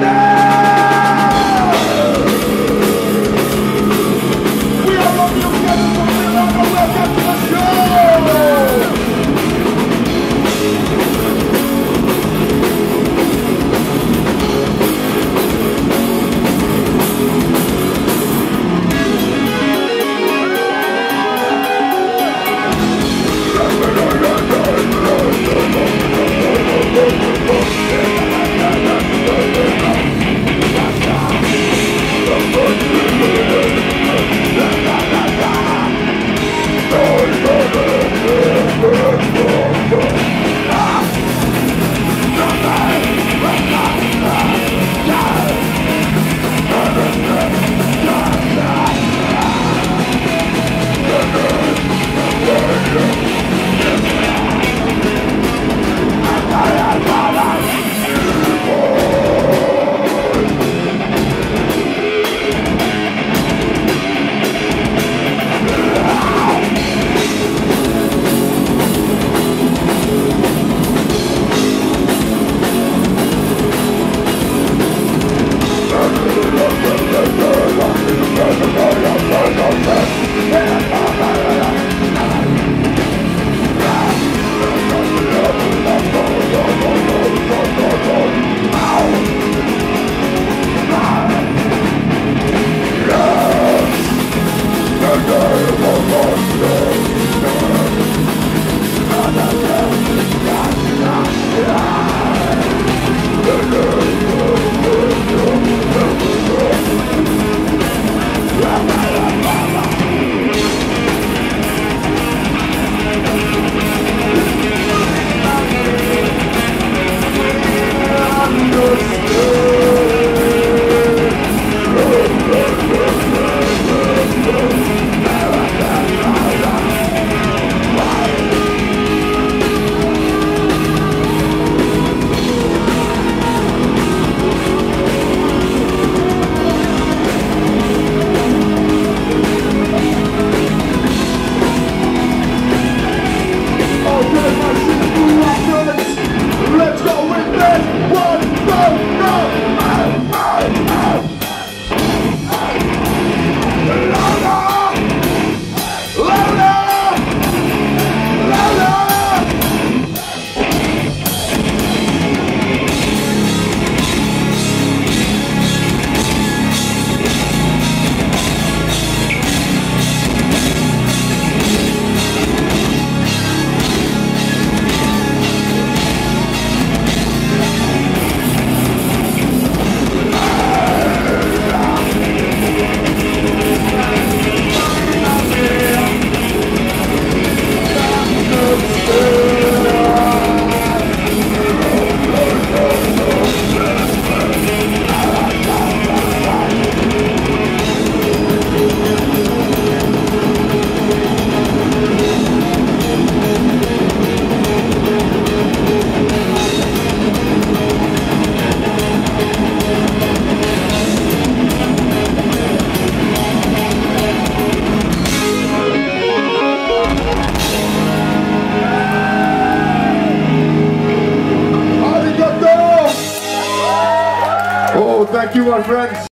down. You, my friends.